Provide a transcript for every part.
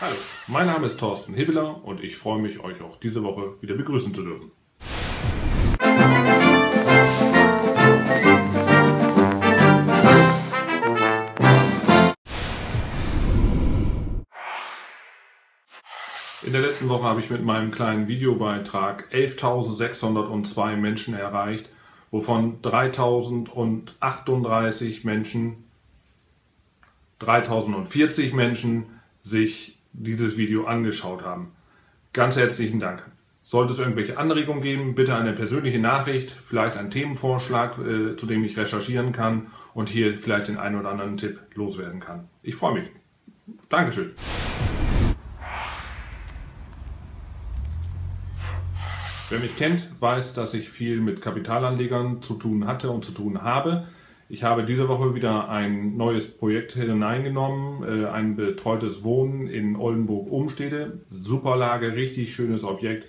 Hallo, mein Name ist Thorsten Hebeler und ich freue mich, euch auch diese Woche wieder begrüßen zu dürfen. In der letzten Woche habe ich mit meinem kleinen Videobeitrag 11.602 Menschen erreicht, wovon 3.038 Menschen, 3.040 Menschen sich dieses Video angeschaut haben. Ganz herzlichen Dank. Sollte es irgendwelche Anregungen geben, bitte eine persönliche Nachricht, vielleicht einen Themenvorschlag, äh, zu dem ich recherchieren kann und hier vielleicht den einen oder anderen Tipp loswerden kann. Ich freue mich. Dankeschön. Wer mich kennt, weiß, dass ich viel mit Kapitalanlegern zu tun hatte und zu tun habe. Ich habe diese Woche wieder ein neues Projekt hineingenommen, äh, ein betreutes Wohnen in Oldenburg-Umstede. Super Lage, richtig schönes Objekt,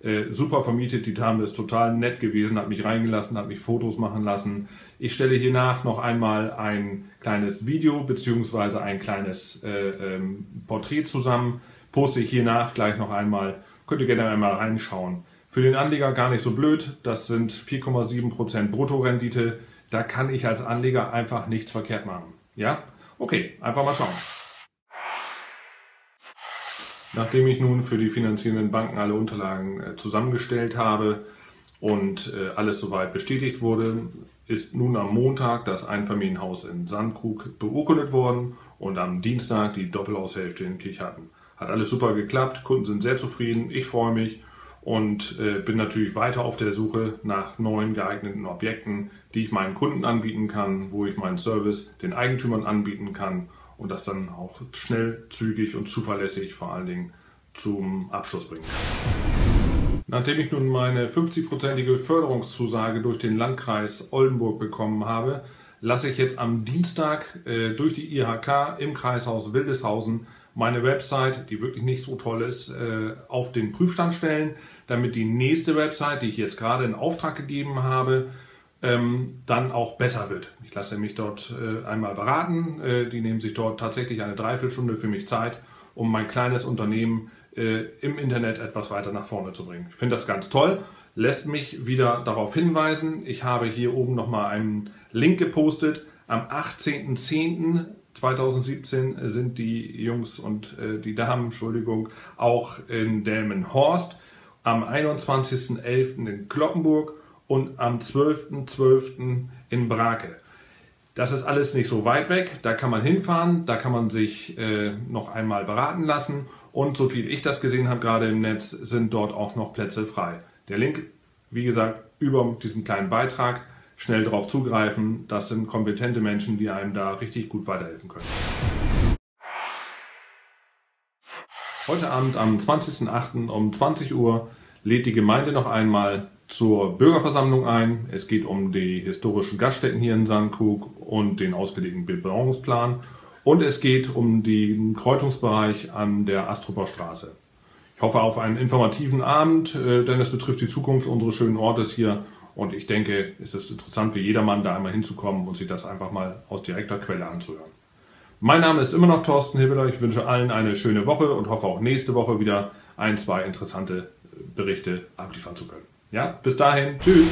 äh, super vermietet. Die Dame ist total nett gewesen, hat mich reingelassen, hat mich Fotos machen lassen. Ich stelle hier nach noch einmal ein kleines Video bzw. ein kleines äh, ähm, Porträt zusammen. Poste ich hier nach gleich noch einmal. Könnt ihr gerne einmal reinschauen. Für den Anleger gar nicht so blöd. Das sind 4,7% Bruttorendite. Da kann ich als Anleger einfach nichts verkehrt machen. Ja? Okay, einfach mal schauen. Nachdem ich nun für die finanzierenden Banken alle Unterlagen äh, zusammengestellt habe und äh, alles soweit bestätigt wurde, ist nun am Montag das Einfamilienhaus in Sandkrug beurkundet worden und am Dienstag die Doppelhaushälfte in Kirchhatten. Hat alles super geklappt, Kunden sind sehr zufrieden, ich freue mich und äh, bin natürlich weiter auf der Suche nach neuen geeigneten Objekten, die ich meinen Kunden anbieten kann, wo ich meinen Service den Eigentümern anbieten kann und das dann auch schnell, zügig und zuverlässig vor allen Dingen zum Abschluss bringen kann. Nachdem ich nun meine 50-prozentige Förderungszusage durch den Landkreis Oldenburg bekommen habe, lasse ich jetzt am Dienstag äh, durch die IHK im Kreishaus Wildeshausen meine Website, die wirklich nicht so toll ist, äh, auf den Prüfstand stellen, damit die nächste Website, die ich jetzt gerade in Auftrag gegeben habe, ähm, dann auch besser wird. Ich lasse mich dort äh, einmal beraten. Äh, die nehmen sich dort tatsächlich eine Dreiviertelstunde für mich Zeit, um mein kleines Unternehmen im Internet etwas weiter nach vorne zu bringen. Ich finde das ganz toll. Lässt mich wieder darauf hinweisen. Ich habe hier oben nochmal einen Link gepostet. Am 18.10. 2017 sind die Jungs und äh, die Damen, Entschuldigung, auch in Delmenhorst, am 21.11. in Kloppenburg und am 12.12. .12. in Brake. Das ist alles nicht so weit weg, da kann man hinfahren, da kann man sich äh, noch einmal beraten lassen und so viel ich das gesehen habe gerade im Netz, sind dort auch noch Plätze frei. Der Link, wie gesagt, über diesen kleinen Beitrag schnell darauf zugreifen. Das sind kompetente Menschen, die einem da richtig gut weiterhelfen können. Heute Abend am 20.08. um 20 Uhr lädt die Gemeinde noch einmal zur Bürgerversammlung ein. Es geht um die historischen Gaststätten hier in Sandkrug und den ausgelegten Bebauungsplan. Und es geht um den Kreuzungsbereich an der Astroper Straße. Ich hoffe auf einen informativen Abend, äh, denn es betrifft die Zukunft unseres schönen Ortes hier und ich denke, es ist interessant für jedermann, da einmal hinzukommen und sich das einfach mal aus direkter Quelle anzuhören. Mein Name ist immer noch Thorsten Hibbeler. Ich wünsche allen eine schöne Woche und hoffe auch nächste Woche wieder ein, zwei interessante Berichte abliefern zu können. Ja, bis dahin. Tschüss.